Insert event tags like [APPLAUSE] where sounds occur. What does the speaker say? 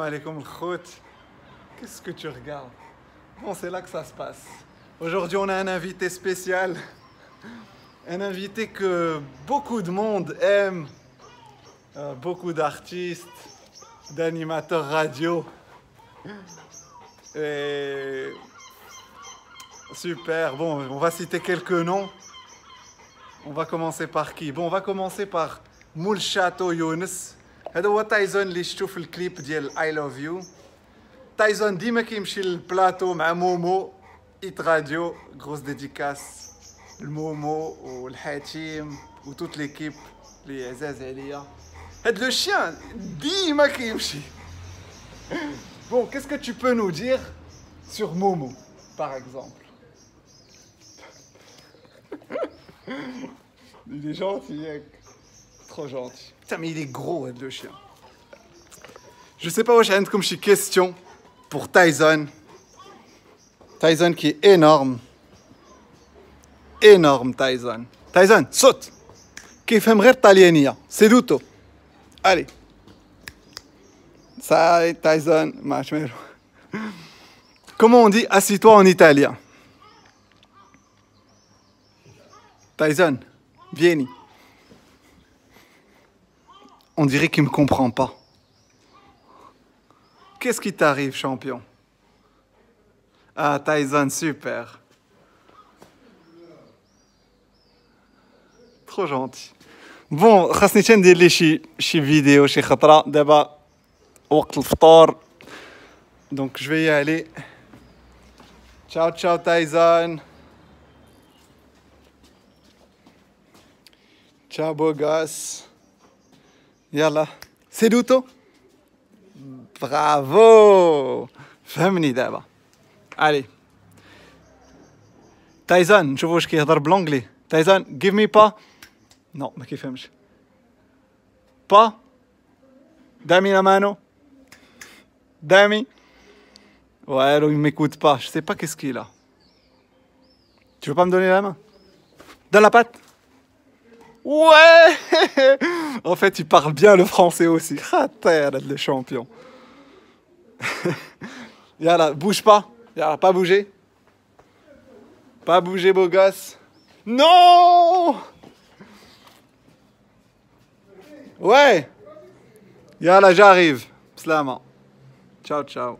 alaikum Qu'est-ce que tu regardes? Bon, c'est là que ça se passe. Aujourd'hui, on a un invité spécial. Un invité que beaucoup de monde aime. Euh, beaucoup d'artistes, d'animateurs radio. Et... Super. Bon, on va citer quelques noms. On va commencer par qui? Bon, on va commencer par Moulchato Younes. هذا هو تايزون اللي شفتو في الكليب ديال اي لوف يو تايزون ديما كيمشي للبلاطو مع مومو ايت راديو غروس ديديكاس المومو والحاتيم وتوت ليكيب اللي عزاز عليا هاد لو شيان ديما كيمشي Bon, qu'est-ce que tu peux nous dire sur Momo, par exemple [LAUGHS] Il est gentil, hein. trop gentil. Putain, mais il est gros, le chien. Je sais pas où j'ai comme une question pour Tyson. Tyson qui est énorme. Énorme, Tyson. Tyson, saute كيف غير الطليانية C'est دوتو Allez. Ça, Tyson, Comment on dit assis-toi en italien Tyson, vieni. On dirait qu'il ne me comprend pas. Qu'est-ce qui t'arrive, champion Ah, Tyson, super. Trop gentil. Bon, خاصني تندير لي شي شي فيديو شي خطره دابا وقت الفطور دونك جو في aller. Ciao ciao Tyson. Ciao beau gosse. يلا سيدوتو برافو فهمني دابا علي تايزان نشوف واش كيهضر بلونجلي تايزان جيف مي با نو ما كيفهمش با دامي لا مانو دامي والو il m'écoute pas je sais pas qu'est-ce qu'il a tu veux pas me donner la main donne la patte Ouais [LAUGHS] En fait, il parle bien le français aussi. Ah, le champion. [LAUGHS] Yala, bouge pas. Yala, pas bouger. Pas bouger, beau gosse. Non Ouais Yala, j'arrive. Slama. Ciao, ciao.